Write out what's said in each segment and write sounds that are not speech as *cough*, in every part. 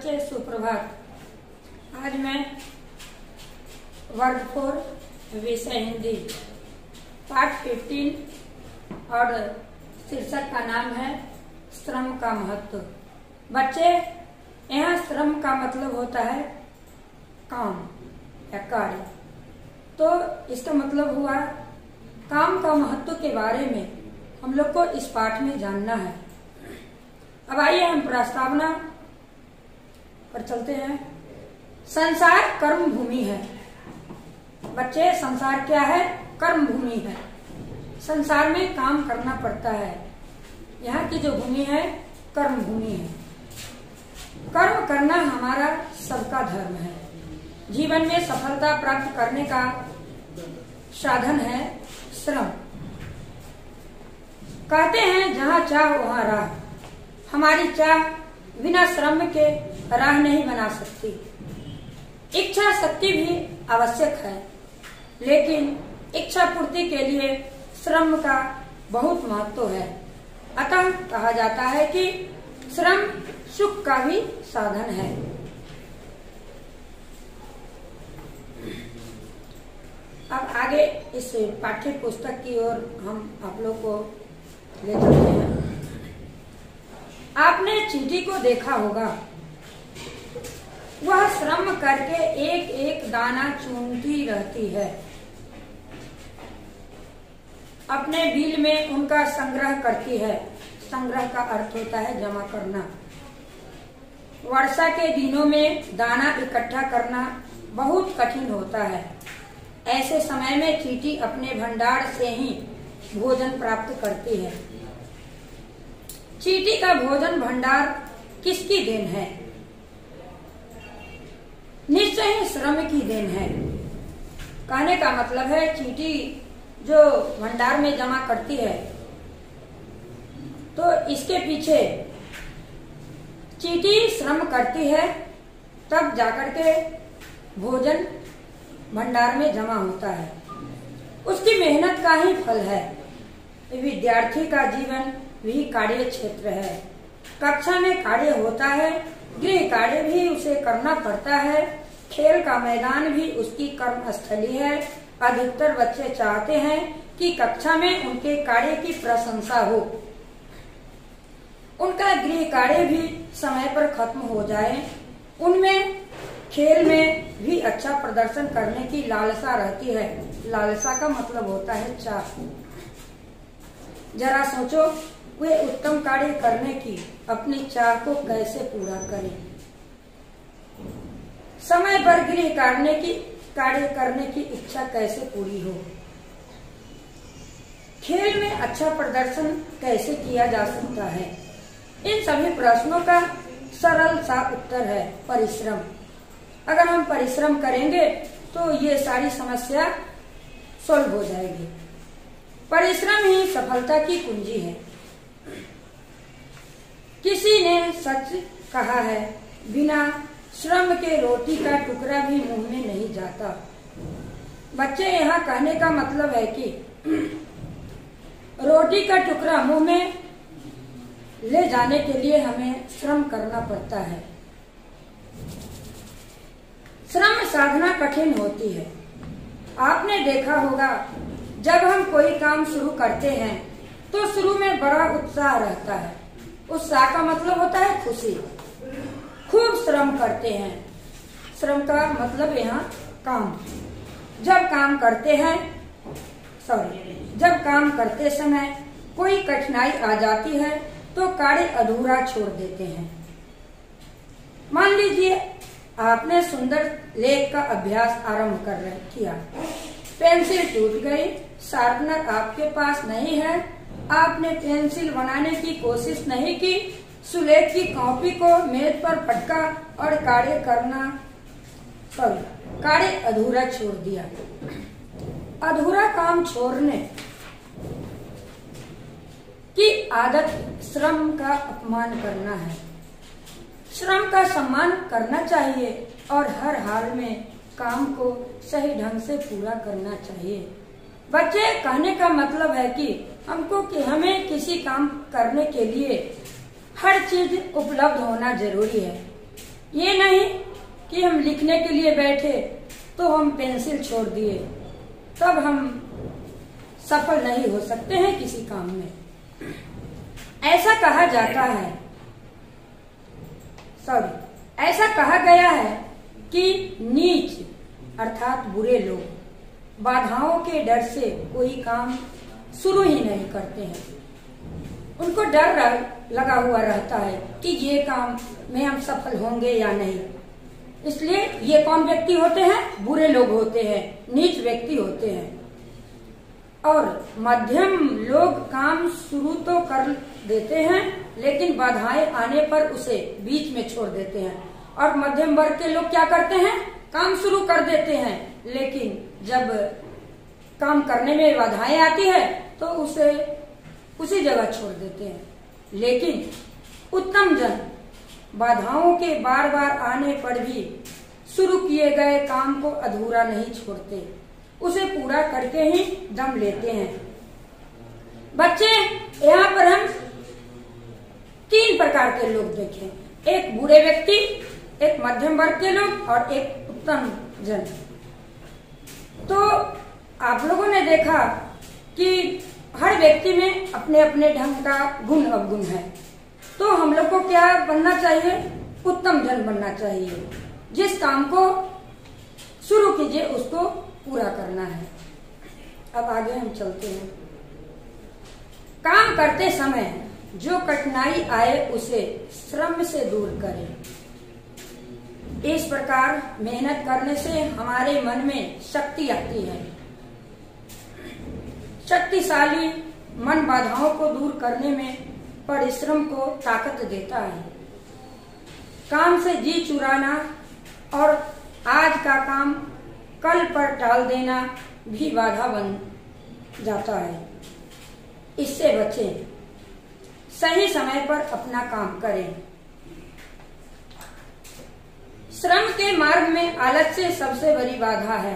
बच्चे सुप्रभात। आज मैं वर्ग फोर, विषय हिंदी। पाठ फिफ्टीन और शीर्षक का नाम है श्रम का महत्व। बच्चे, यहाँ श्रम का मतलब होता है काम या कार्य। तो इसका मतलब हुआ, काम का महत्व के बारे में हम लोग को इस पाठ में जानना है। अब आइए हम प्रस्तावना पर चलते हैं। संसार कर्म भूमि है। बच्चे, संसार क्या है? कर्म भूमि है। संसार में काम करना पड़ता है। यहाँ की जो भूमि है कर्म भूमि है। कर्म करना हमारा सबका धर्म है। जीवन में सफलता प्राप्त करने का साधन है श्रम। कहते हैं, जहाँ चाह वहाँ राह। हमारी चाह बिना श्रम के राह नहीं बना सकती। इच्छा शक्ति भी आवश्यक है, लेकिन इच्छा पूर्ति के लिए श्रम का बहुत महत्व है। अतः कहा जाता है कि श्रम सुख का भी साधन है। अब आगे इस पाठ्य पुस्तक की ओर हम आप लोग को ले चलते हैं। आपने चींटी को देखा होगा। वह श्रम करके एक एक दाना चुनती रहती है। अपने बिल में उनका संग्रह करती है। संग्रह का अर्थ होता है जमा करना। वर्षा के दिनों में दाना इकट्ठा करना बहुत कठिन होता है। ऐसे समय में चीटी अपने भंडार से ही भोजन प्राप्त करती है। चीटी का भोजन भंडार किसकी देन है? निश्चय ही श्रम की देन है। कहने का मतलब है, चीटी जो भंडार में जमा करती है तो इसके पीछे चीटी श्रम करती है, तब जाकर के भोजन भंडार में जमा होता है। उसकी मेहनत का ही फल है। विद्यार्थी का जीवन भी कार्य क्षेत्र है। कक्षा में कार्य होता है गृह कार्य भी उसे करना पड़ता है। खेल का मैदान भी उसकी कर्म स्थली है। अधिकतर बच्चे चाहते हैं कि कक्षा में उनके कार्य की प्रशंसा हो। उनका गृह कार्य भी समय पर खत्म हो जाए। उनमें खेल में भी अच्छा प्रदर्शन करने की लालसा रहती है। लालसा का मतलब होता है चाह। जरा सोचो वे उत्तम कार्य करने की अपनी चाह को कैसे पूरा करें? समय पर गृह करने की, कार्य करने की इच्छा कैसे पूरी हो? खेल में अच्छा प्रदर्शन कैसे किया जा सकता है? इन सभी प्रश्नों का सरल सा उत्तर है परिश्रम। अगर हम परिश्रम करेंगे तो ये सारी समस्या सोल्व हो जाएगी। परिश्रम ही सफलता की कुंजी है किसी ने सच कहा है। बिना श्रम के रोटी का टुकड़ा भी मुँह में नहीं जाता। बच्चे यहाँ कहने का मतलब है कि *clears throat* रोटी का टुकड़ा मुँह में ले जाने के लिए हमें श्रम करना पड़ता है। श्रम साधना कठिन होती है। आपने देखा होगा, जब हम कोई काम शुरू करते हैं तो शुरू में बड़ा उत्साह रहता है। उत्साह का मतलब होता है खुशी। खूब श्रम करते हैं। श्रम का मतलब यहाँ काम। जब काम करते हैं सॉरी जब काम करते समय कोई कठिनाई आ जाती है तो कार्य अधूरा छोड़ देते हैं। मान लीजिए, आपने सुंदर लेख का अभ्यास आरंभ कर किया। पेंसिल टूट गई, शार्पनर आपके पास नहीं है आपने पेंसिल बनाने की कोशिश नहीं की। सुलेख की कॉपी को मेज पर पटका और कार्य करना सॉरी, कार्य अधूरा छोड़ दिया। अधूरा काम छोड़ने की आदत श्रम का अपमान करना है। श्रम का सम्मान करना चाहिए और हर हाल में काम को सही ढंग से पूरा करना चाहिए। बच्चे, कहने का मतलब है कि हमको कि हमें किसी काम करने के लिए हर चीज़ उपलब्ध होना ज़रूरी है। ये नहीं कि हम लिखने के लिए बैठे तो हम पेंसिल छोड़ दिए, तब हम सफल नहीं हो सकते हैं किसी काम में। ऐसा कहा जाता है सॉरी ऐसा कहा गया है कि नीच, अर्थात बुरे लोग बाधाओं के डर से कोई काम शुरू ही नहीं करते हैं। उनको डर लगा हुआ रहता है कि ये काम में हम सफल होंगे या नहीं। इसलिए ये कौन व्यक्ति होते हैं? बुरे लोग होते हैं, नीच व्यक्ति होते हैं। और मध्यम लोग काम शुरू तो कर देते हैं, लेकिन बाधाएँ आने पर उसे बीच में छोड़ देते हैं। और मध्यम वर्ग के लोग क्या करते हैं? काम शुरू कर देते हैं, लेकिन जब काम करने में बाधाएँ आती है तो उसे उसी जगह छोड़ देते हैं। लेकिन उत्तम जन बाधाओं के बार बार आने पर भी शुरू किए गए काम को अधूरा नहीं छोड़ते। उसे पूरा करके ही दम लेते हैं। बच्चे, यहाँ पर हम तीन प्रकार के लोग देखें। एक बुरे व्यक्ति, एक मध्यम वर्ग के लोग और एक उत्तम जन। तो आप लोगों ने देखा कि हर व्यक्ति में अपने अपने ढंग का गुण अवगुण है। तो हम लोग को क्या बनना चाहिए? उत्तम जन बनना चाहिए। जिस काम को शुरू कीजिए, उसको पूरा करना है। अब आगे हम चलते हैं। काम करते समय जो कठिनाई आए, उसे श्रम से दूर करें। इस प्रकार मेहनत करने से हमारे मन में शक्ति आती है। शक्तिशाली मन बाधाओं को दूर करने में परिश्रम को ताकत देता है। काम से जी चुराना और आज का काम कल पर टाल देना भी बाधा बन जाता है। इससे बचें। सही समय पर अपना काम करें। श्रम के मार्ग में आलस्य सबसे बड़ी बाधा है।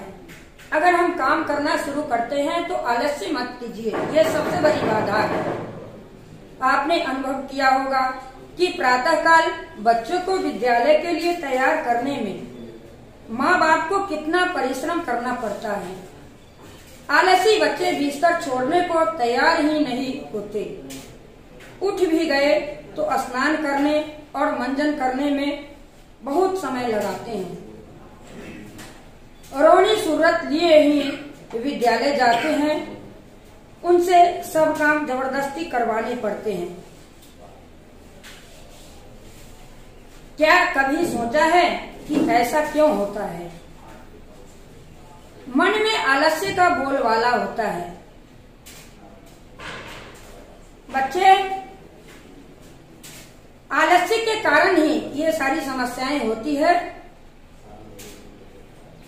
अगर हम काम करना शुरू करते हैं तो आलस्य मत कीजिए यह सबसे बड़ी बाधा है। आपने अनुभव किया होगा कि प्रातःकाल बच्चों को विद्यालय के लिए तैयार करने में माँ बाप को कितना परिश्रम करना पड़ता है। आलसी बच्चे बिस्तर छोड़ने को तैयार ही नहीं होते। उठ भी गए तो स्नान करने और मंजन करने में बहुत समय लगाते हैं। रोनी, सूरत लिए ही विद्यालय जाते हैं। उनसे सब काम ज़बरदस्ती करवाने पड़ते हैं। क्या कभी सोचा है कि ऐसा क्यों होता है? मन में आलस्य का बोलवाला होता है। बच्चे आलस्य के कारण ही ये सारी समस्याएँ होती है।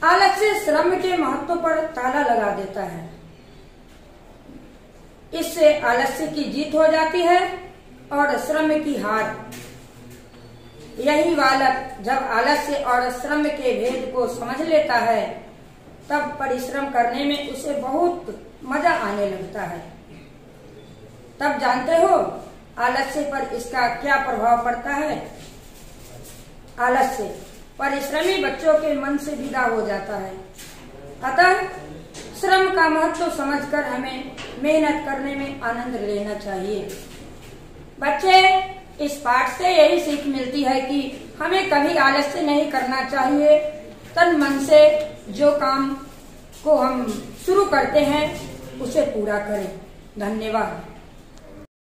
आलस्य श्रम के महत्व पर ताला लगा देता है। इससे आलस्य की जीत हो जाती है और श्रम की हार। यही बालक जब आलस्य और श्रम के भेद को समझ लेता है, तब परिश्रम करने में उसे बहुत मज़ा आने लगता है। तब जानते हो आलस्य पर इसका क्या प्रभाव पड़ता है? आलस्य, परिश्रमी बच्चों के मन से विदा हो जाता है। अतः श्रम का महत्व समझकर हमें मेहनत करने में आनंद लेना चाहिए। बच्चे, इस पाठ से यही सीख मिलती है कि हमें कभी आलस्य नहीं करना चाहिए। तन मन से जो काम को हम शुरू करते हैं, उसे पूरा करें। धन्यवाद।